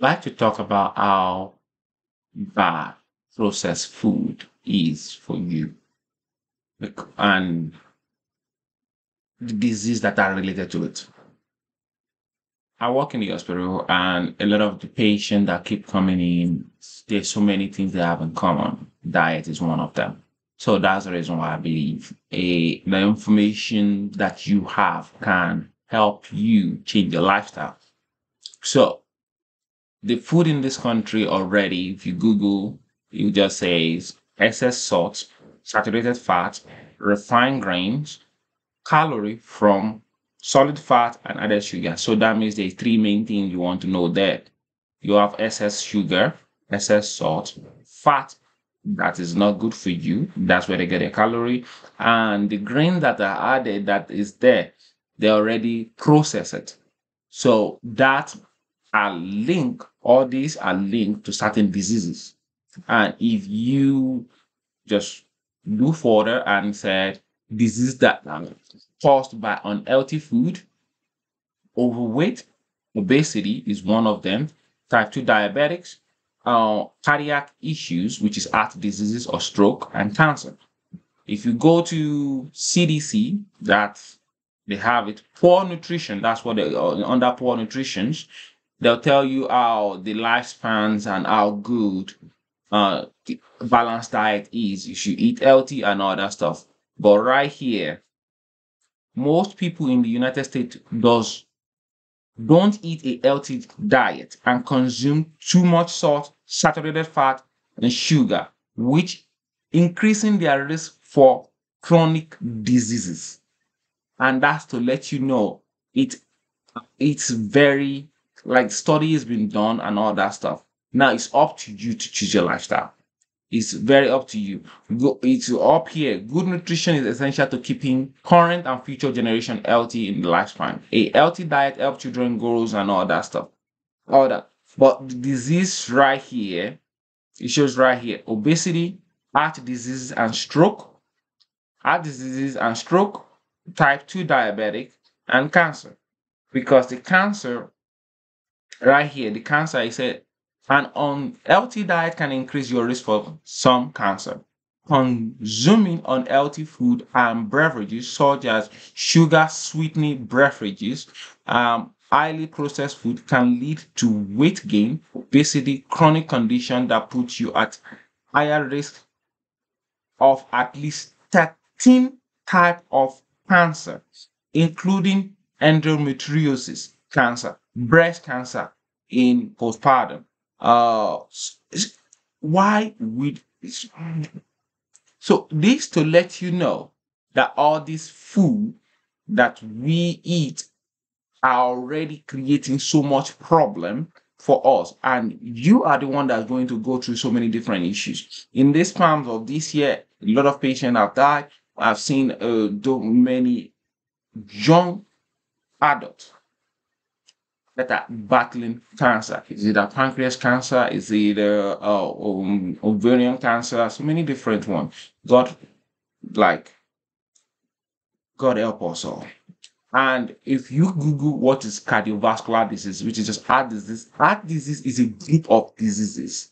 like to talk about how bad processed food is for you and the disease that are related to it. I work in the hospital, and a lot of the patients that keep coming in, there's so many things they have in common. Diet is one of them. So that's the reason why I believe a the information that you have can help you change your lifestyle. So the food in this country already, if you Google, you just says excess salt, saturated fat, refined grains, calorie from solid fat and added sugar. So that means there's three main things you want to know there. You have excess sugar, excess salt, fat that is not good for you. That's where they get their calorie. And the grain that are added that is there, they already process it. So that are linked, all these are linked to certain diseases. And if you just do further and said disease that are caused by unhealthy food, overweight, obesity is one of them, type 2 diabetics, uh, cardiac issues, which is heart diseases or stroke, and cancer. If you go to CDC, that they have it, poor nutrition, that's what they uh, under poor nutrition, they'll tell you how the lifespans and how good uh balanced diet is. You should eat healthy and all that stuff. But right here, most people in the United States does don't eat a healthy diet and consume too much salt, saturated fat, and sugar, which increasing their risk for chronic diseases. And that's to let you know it it's very like study has been done and all that stuff. Now it's up to you to choose your lifestyle. It's very up to you. Go, it's up here. Good nutrition is essential to keeping current and future generation healthy in the lifespan. A healthy diet helps children grows and all that stuff. All that. But the disease right here, it shows right here, obesity, heart disease and stroke, heart disease and stroke, type 2 diabetic, and cancer. Because the cancer right here, the cancer I said an unhealthy diet can increase your risk for some cancer. Consuming unhealthy food and beverages such as sugar sweetening beverages, um, highly processed food can lead to weight gain, obesity, chronic condition that puts you at higher risk of at least 13 type of cancer, including endometriosis cancer, breast cancer in postpartum, uh, why would so this to let you know that all this food that we eat are already creating so much problem for us. And you are the one that's going to go through so many different issues. In this times of this year a lot of patients have died. I've seen uh, many young adults that are battling cancer. Is it a pancreas cancer? Is it a, uh, um, ovarian cancer? So many different ones. God, like, God help us all. And if you Google what is cardiovascular disease, which is just heart disease, heart disease is a group of diseases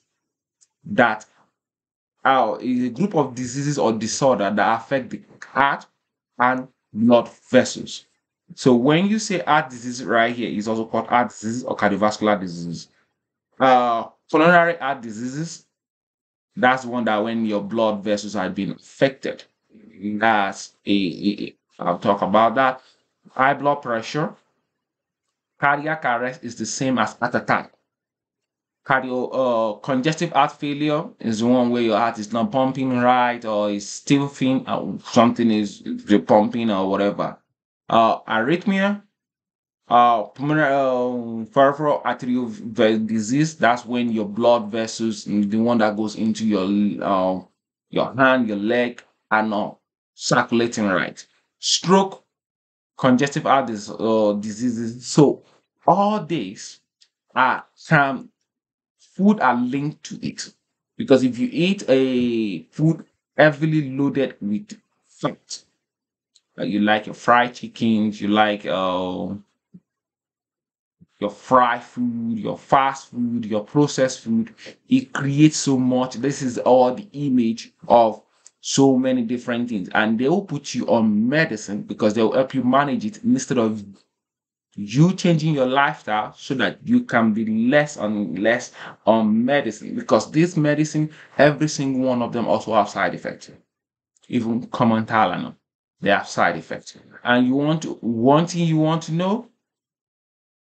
that uh, is a group of diseases or disorder that affect the heart and blood vessels. So when you say heart disease right here is also called heart disease or cardiovascular disease. Uh, pulmonary heart diseases, that's one that when your blood vessels are being affected. That's a, a, a I'll talk about that. High blood pressure, cardiac arrest is the same as heart attack. Cardio uh, congestive heart failure is one where your heart is not pumping right or is still thin or something is pumping or whatever uh, arrhythmia, uh, pulmonary uh, peripheral arterial disease. That's when your blood vessels, the one that goes into your uh, your hand, your leg, are not circulating right. Stroke, congestive heart dis- uh, diseases. So all these are some food are linked to it because if you eat a food heavily loaded with fat uh, you like your fried chickens, you like uh, your fried food, your fast food, your processed food. It creates so much. This is all the image of so many different things. And they will put you on medicine because they will help you manage it instead of you changing your lifestyle so that you can be less and less on medicine because this medicine every single one of them also have side effects even common Tylenol they have side effects. And you want to one thing you want to know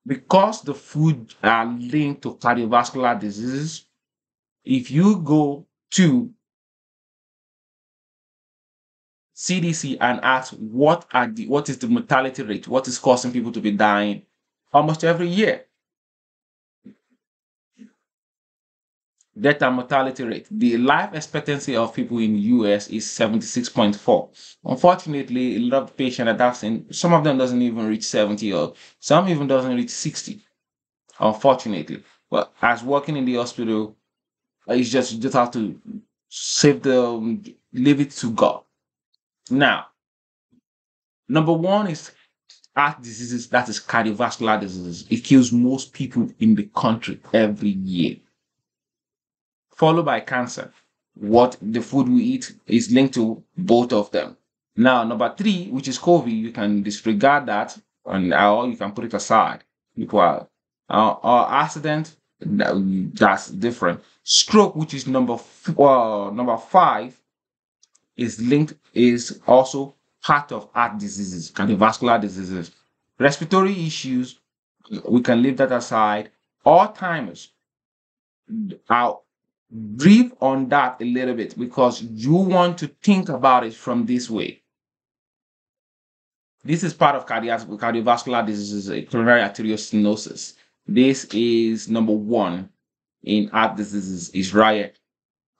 because the food are linked to cardiovascular diseases if you go to CDC and ask what are the what is the mortality rate, what is causing people to be dying? Almost every year. Death and mortality rate. The life expectancy of people in US is 76.4. Unfortunately, a lot of patients are I've some of them doesn't even reach 70 or some even doesn't reach 60. Unfortunately. But as working in the hospital, it's just you just have to save the um, leave it to God. Now, number one is heart diseases, that is cardiovascular diseases. It kills most people in the country every year. Followed by cancer. What the food we eat is linked to both of them. Now, number three, which is COVID, you can disregard that and or you can put it aside. Equal uh, or accident, that's different. Stroke, which is number f- uh, number five, is linked is also part of heart diseases, cardiovascular diseases, respiratory issues. We can leave that aside. Alzheimer's. I'll brief on that a little bit because you want to think about it from this way. This is part of cardiovascular diseases, coronary arterial stenosis. This is number one in heart diseases, is riot,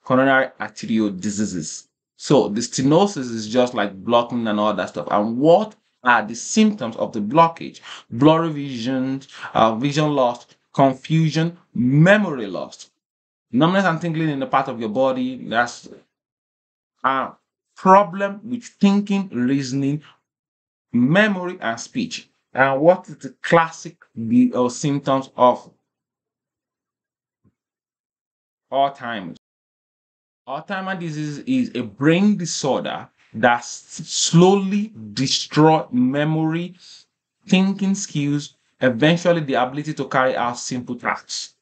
coronary arterial diseases. So the stenosis is just like blocking and all that stuff. And what are the symptoms of the blockage? Blurry vision, uh, vision loss, confusion, memory loss, numbness and tingling in the part of your body. That's a problem with thinking, reasoning, memory, and speech. And what is the classic uh, symptoms of Alzheimer's? Alzheimer's disease is a brain disorder that slowly destroy memory, thinking skills, eventually the ability to carry out simple tasks.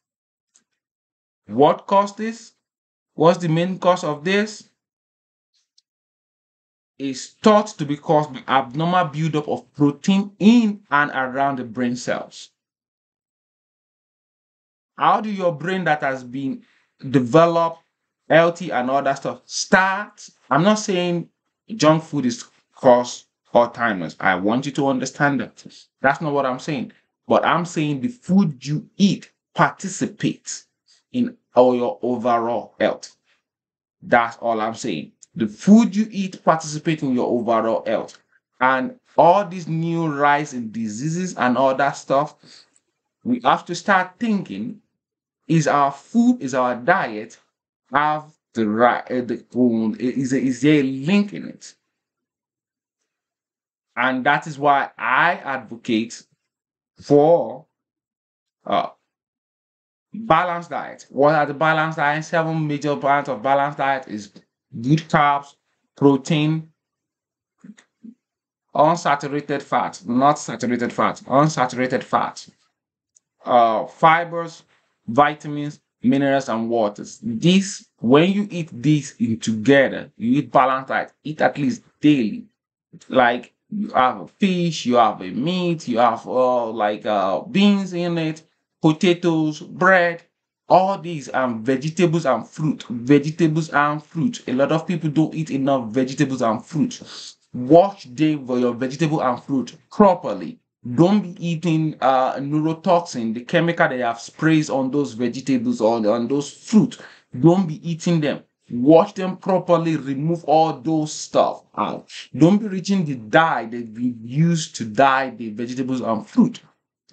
What caused this? What's the main cause of this? Is thought to be caused by abnormal buildup of protein in and around the brain cells. How do your brain that has been developed healthy and all that stuff. Start. I'm not saying junk food is cause Alzheimer's. I want you to understand that. That's not what I'm saying. But I'm saying the food you eat participates in all your overall health. That's all I'm saying. The food you eat participates in your overall health. And all these new rise in diseases and all that stuff, we have to start thinking is our food, is our diet have the right uh, is is there a link in it and that is why i advocate for uh balanced diet what are the balanced diet seven major brands of balanced diet is good carbs protein unsaturated fat not saturated fat unsaturated fat uh fibers vitamins minerals and waters. This, when you eat this in together, you eat balanced diet, eat at least daily. Like you have a fish, you have a meat, you have uh, like uh, beans in it, potatoes, bread, all these and vegetables and fruit. Vegetables and fruit. A lot of people don't eat enough vegetables and fruit. Wash day for your vegetable and fruit properly don't be eating uh, neurotoxin, the chemical they have sprays on those vegetables or on those fruit. Don't be eating them. Wash them properly, remove all those stuff out. Don't be reaching the dye that we use to dye the vegetables and fruit.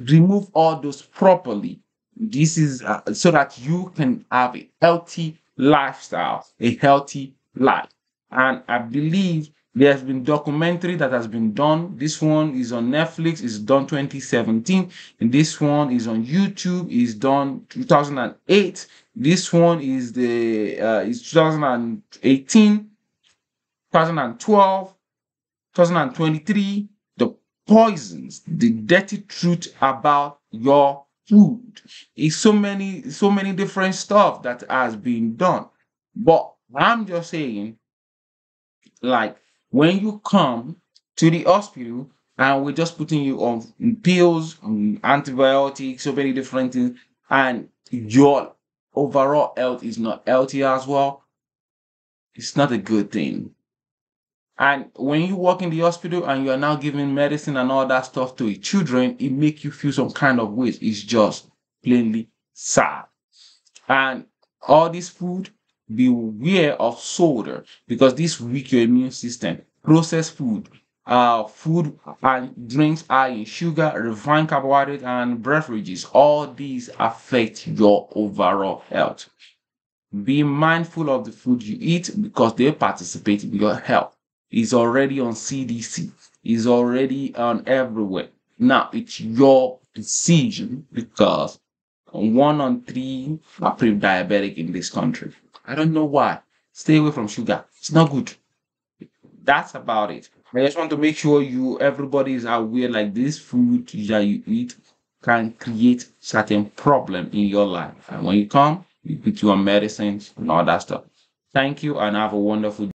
Remove all those properly. This is uh, so that you can have a healthy lifestyle, a healthy life. And I believe There's been documentary that has been done. This one is on Netflix. It's done 2017. And this one is on YouTube. It's done 2008. This one is the uh, is 2018, 2012, 2023. Poisons, the dirty truth about your food. It's so many, so many different stuff that has been done. But I'm just saying, like when you come to the hospital and we're just putting you on pills, on antibiotics, so many different things, and your overall health is not healthy as well, it's not a good thing. And when you walk in the hospital and you are now giving medicine and all that stuff to children, it makes you feel some kind of way. It's just plainly sad. And all this food, beware of soda because this weak your immune system. Processed food, uh, food and drinks high in sugar, refined carbohydrates, and beverages. All these affect your overall health. Be mindful of the food you eat because they participate in your health is already on CDC, is already on everywhere. Now it's your decision because one on three are pre-diabetic in this country. I don't know why. Stay away from sugar. It's not good. That's about it. I just want to make sure you everybody is aware like this food that you eat can create certain problem in your life. And when you come, we put you on medicines and all that stuff. Thank you and have a wonderful